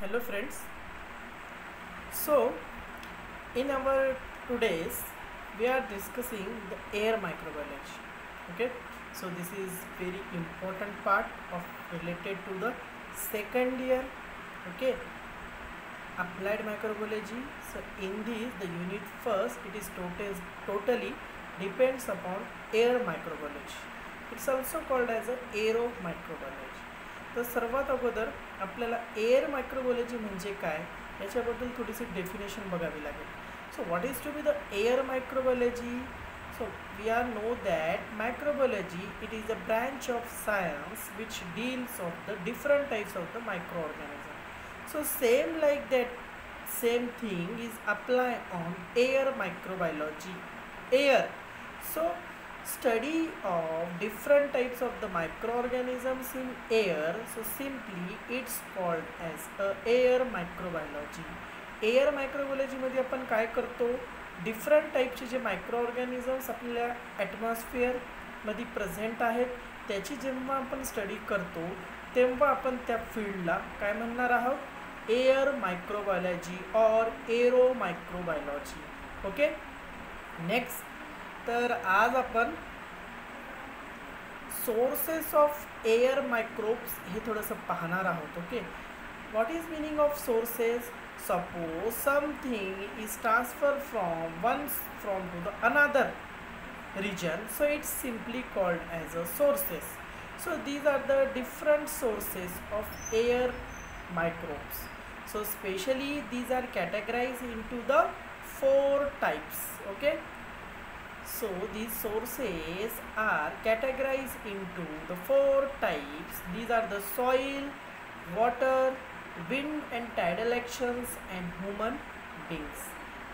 hello friends. So in our today's we are discussing the air microbiology. Okay? So this is very important part of related to the second year. Okay? Applied microbiology. So in this the unit first it is total, totally depends upon air microbiology. It's also called as a aero microbiology तर सर्वात अगोदर आपल्याला air microbiology म्हणजे काय याच्याबद्दल थोडीशी definition बघावी लागेल so what is to be the air microbiology So we all know that microbiology it is a branch of science which deals of the different types of the microorganism. So same like that same thing is apply on air microbiology air. So study of different types of the microorganisms in air. So simply it's called as a air microbiology. एअरमध्ये आपण काय करतो? Different टाईपचे जे micro organisms आपल्या ॲटमॉस्फिअरमध्ये present आहेत त्याची जेव्हा आपण स्टडी करतो तेव्हा आपण त्या फील्डला काय म्हणणार आहोत? Air microbiology or aero microbiology okay next तर आज आपण सोर्सेस ऑफ़ एअर मायक्रोब्स हे थोडंसं पाहणार आहोत okay what is meaning of sources suppose something is transfer from one from to the another region so it's simply called as a sources so these are the different sources of air microbes so specially these are categorized into the four types okay so, these sources are categorized into the four types. These are the soil, water, wind and tidal actions, and human beings.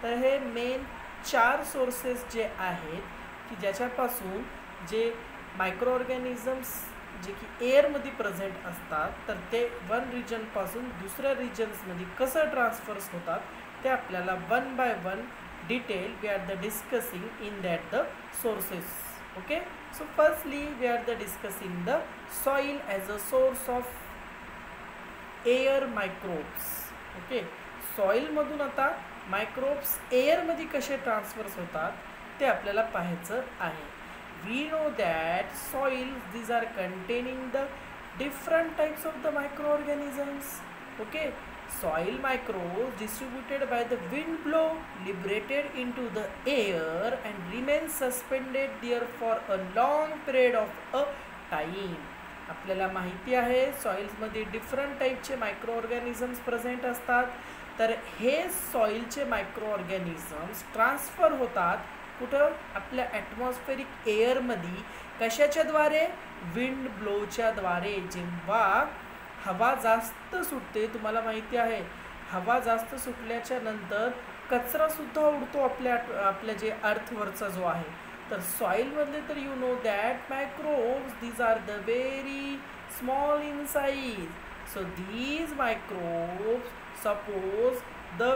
तर हे main चार sources जे आहेत, की ज्याच्यापासून जे micro organisms जे की एअरमध्ये present असतात, तर ते one रिजनपासून दुसऱ्या रिजन्समध्ये कसं ट्रान्सफर्स होतात, ते आपल्याला one by one detail we are the discussing in that the sources okay so firstly we are the discussing the soil as a source of air microbes okay सॉईलमधून आता microbes एअरमध्ये कसे transfers होतात ते आपल्याला पाहायचं आहे we know that soil these are containing the different types of the micro organisms okay Soil microbes distributed by the wind blow, liberated into the air, and remain suspended there for a long period of a time. आपल्याला माहिती आहे सॉईल्समध्ये different टाईपचे micro organisms present असतात. तर हे सॉईलचे micro organisms transfer होतात कुठं? आपल्या ॲटमॉस्फेरिक एअरमध्ये कशाच्याद्वारे विंड ब्लोच्याद्वारे जेव्हा हवा जास्त सुटते तुम्हाला माहिती आहे. हवा जास्त सुटल्याच्या नंतर कचरासुद्धा उडतो आपल्या आपल्या जे अर्थवरचा जो आहे. तर सॉईलमधले तर you know that microbes these are the very small in size so these microbes suppose the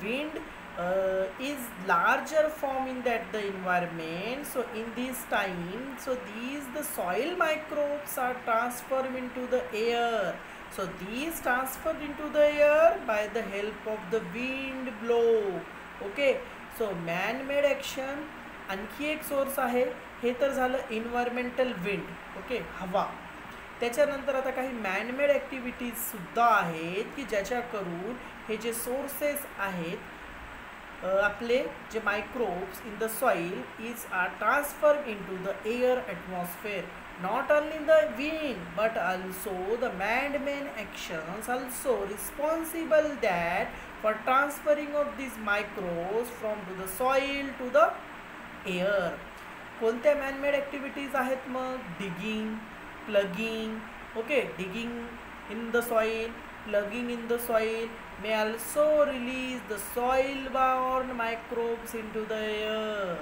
wind uh, is larger form in that the environment so in this time so these the soil microbes are transferred into the air so these transferred into the air by the help of the wind blow okay so man made action आणखी एक source आहे हे तर झालं environmental wind okay हवा त्याच्यानंतर आता काही man-made ॲक्टिव्हिटीजसुद्धा आहेत की ज्याच्याकरून हे जे सोर्सेस आहेत आपले जे microbes in the soil is are transferred into the air atmosphere not only the wind but also the man-made actions also responsible that for transferring of these microbes from the soil to the air कोणत्या manmade activities आहेत मग digging plugging okay digging in the soil plugging in the soil may also release the soil borne microbes into the air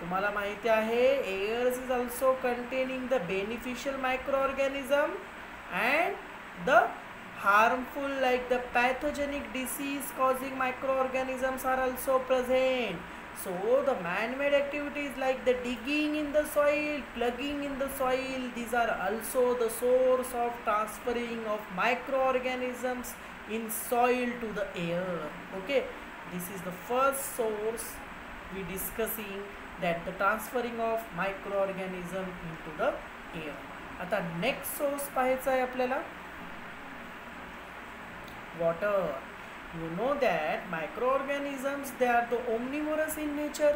तुम्हाला माहिती आहे airs is also containing the beneficial microorganism and the harmful like the pathogenic disease causing microorganisms are also present so the man-made activities like the digging in the soil plugging in the soil these are also the source of transferring of microorganisms in soil to the air okay this is the first source we discussing that the transferring of microorganism into the air आता next source पाहायचा आहे आपल्याला water you know that microorganisms they are the omnivorous in nature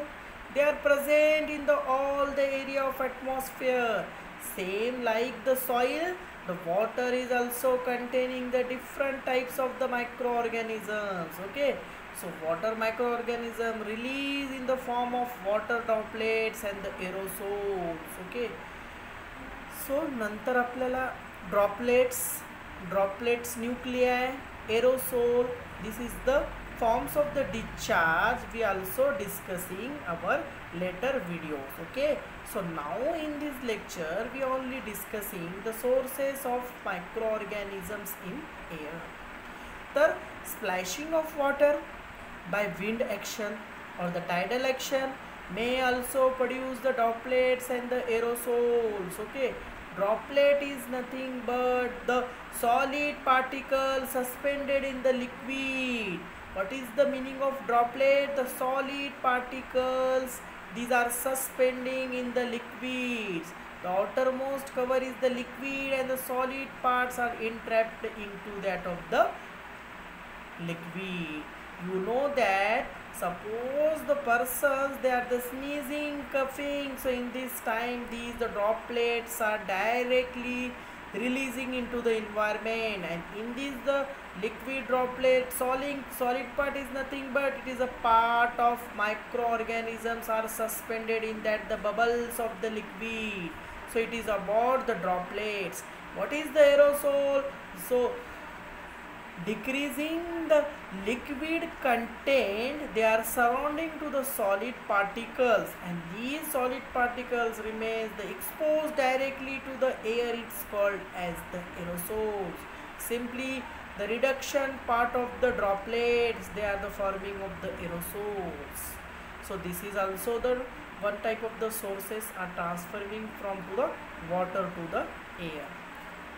they are present in the all the area of atmosphere same like the soil the water is also containing the different types of the microorganisms okay so water microorganism release in the form of water droplets and the aerosols okay सो नंतर आपल्याला droplets droplets nuclei aerosol this is the forms of the discharge we also discussing our later videos okay? So now in this lecture we are only discussing the sources of microorganisms in air. The splashing of water by wind action or the tidal action may also produce the droplets and the aerosols okay? Droplet is nothing but the solid particle suspended in the liquid what is the meaning of droplet? The solid particles. These are suspending in the liquids. The outermost cover is the liquid and the solid parts are entrapped into that of the liquid. You know that suppose the persons they are the sneezing coughing. So in this time these the droplets are directly releasing into the environment. And in this the liquid droplet solid solid part is nothing but it is a part of microorganisms are suspended in that the bubbles of the liquid. So it is about the droplets. What is the aerosol? So decreasing the liquid contained they are surrounding to the solid particles and these solid particles remains the exposed directly to the air it's called as the aerosols simply the reduction part of the droplets they are the forming of the aerosols so this is also the one type of the sources are transferring from to the water to the air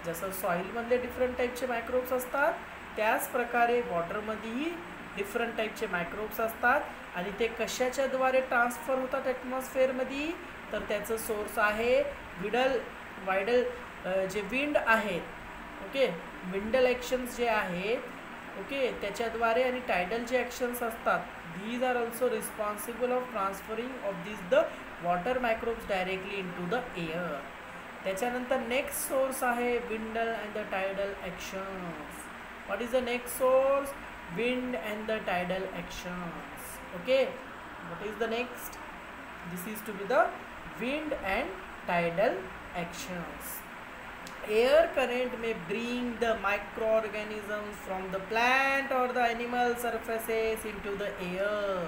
जसं सॉईलमधले different टाईपचे microbes असतात त्याच प्रकारे वॉटरमध्येही different टाईपचे microbes असतात आणि ते कशाच्याद्वारे transfer होतात ॲटमॉस्फिअरमध्ये तर त्याचं सोर्स आहे विडल वायडल जे विंड आहेत ओके? विंडल ॲक्शन्स जे आहेत, ओके? त्याच्याद्वारे आणि tidal J actions these are also responsible of transferring of this the water microbes directly in to the air त्याच्यानंतर नेक्स्ट सोर्स आहे wind and the tidal actions what is the next source? Wind and the tidal actions. Okay? What is the next? This is to be the wind and tidal actions. Air current may bring the microorganisms from the plant or the animal surfaces into the air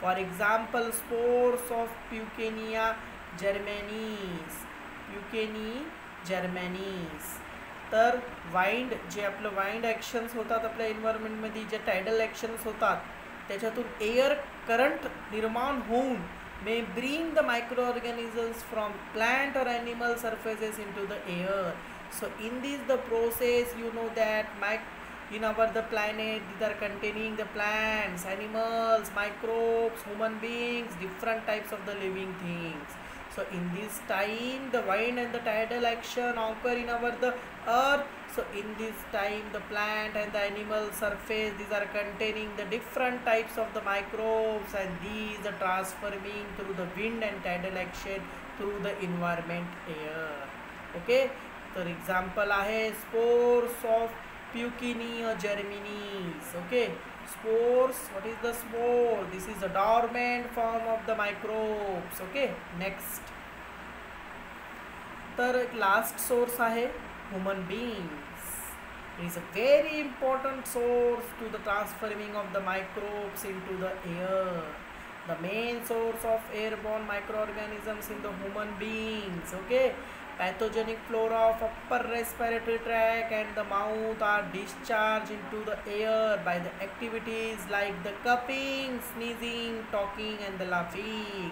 for example spores of Puccinia germanis Puccini germanis तर wind जे आपलं wind actions होतात आपल्या एन्व्हायरमेंटमध्ये जे tidal actions होतात त्याच्यातून air current निर्माण होऊन may bring the microorganisms from plant or animal surfaces into the air. So in this the process you know that in our the planet these are containing the plants, animals, microbes, human beings, different types of the living things so in this time the wind and the tidal action occur in our the earth. So in this time the plant and the animal surface these are containing the different types of the microbes and these are transforming through the wind and tidal action through the environment air. Okay? For example ahe spores of puccini or germinis okay spores what is the spore this is the dormant form of the microbes okay next तर last source आहे human beings it is a very important source to the transferring of the microbes into the air the main source of airborne microorganisms in the human beings okay pathogenic flora of upper respiratory tract and the mouth are discharged into the air by the activities like the coughing, sneezing, talking and the laughing.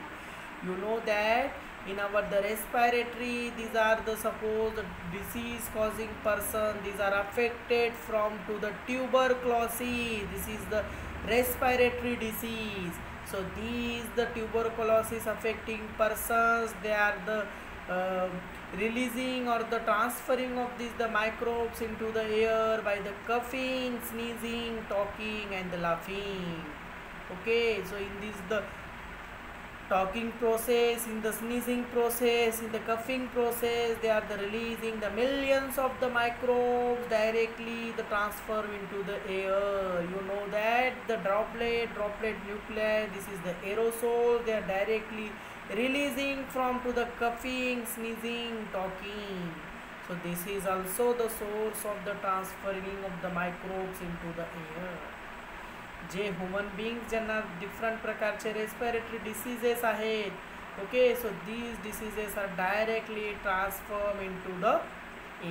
You know that in our the respiratory these are the supposed disease causing person these are affected from to the tuberculosis this is the respiratory disease so these the tuberculosis affecting persons they are the uh, releasing or the transferring of these the microbes into the air by the coughing sneezing talking and the laughing. Okay so in this the talking process in the sneezing process in the coughing process they are the releasing the millions of the microbes directly the transfer into the air. You know that? The droplet droplet nuclei this is the aerosol they are directly releasing from to the coughing sneezing talking so this is also the source of the transferring of the microbes into the air जे human being ज्यांना different प्रकारचे respiratory diseases आहेत okay so these diseases are directly transform in to the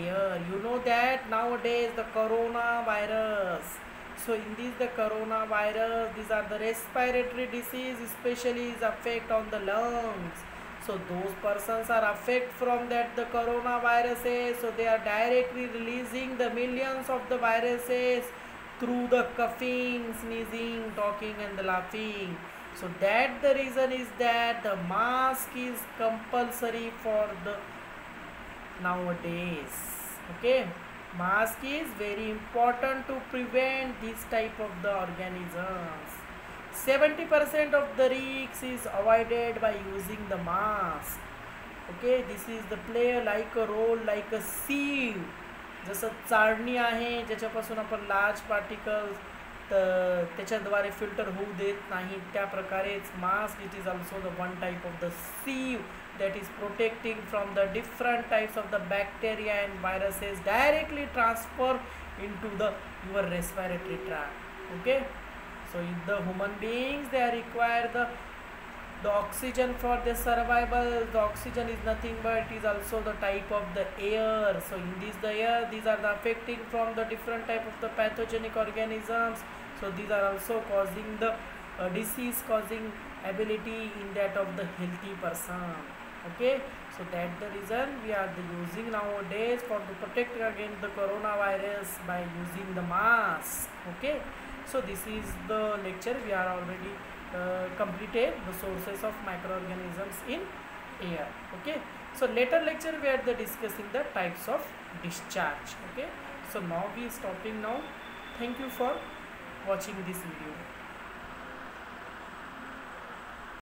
air you know that now days the corona virus so in this the coronavirus these are the respiratory disease especially is affect on the lungs so those persons are affect from that the coronaviruses so they are directly releasing the millions of the viruses through the coughing, sneezing, talking and the laughing. So that the reason is that the mask is compulsory for the nowadays. Okay. Mask is very important to prevent this type of the organisms. 70% of the risks is avoided by using the mask. Okay, this is the player like a role like a sieve जसं चाळणी आहे ज्याच्यापासून आपण large particles तर त्याच्याद्वारे filter होऊ देत नाही त्या प्रकारेच mask it is also the one type of the sieve that is protecting from the different types of the bacteria and viruses directly transfer in to the your respiratory track okay so if the human beings they are require the the oxygen for the survival. The oxygen is nothing but it is also the type of the air. So in this the air these are the affecting from the different type of the pathogenic organisms. So these are also causing the uh, disease causing ability in that of the healthy person. Okay? So that the reason we are using nowadays for to protect against the coronavirus by using the mask. Okay? So this is the lecture we are already uh, completed the sources of microorganisms in air okay? So later lecture we are the discussing the types of discharge okay? So now we stopping now. Thank you for watching this video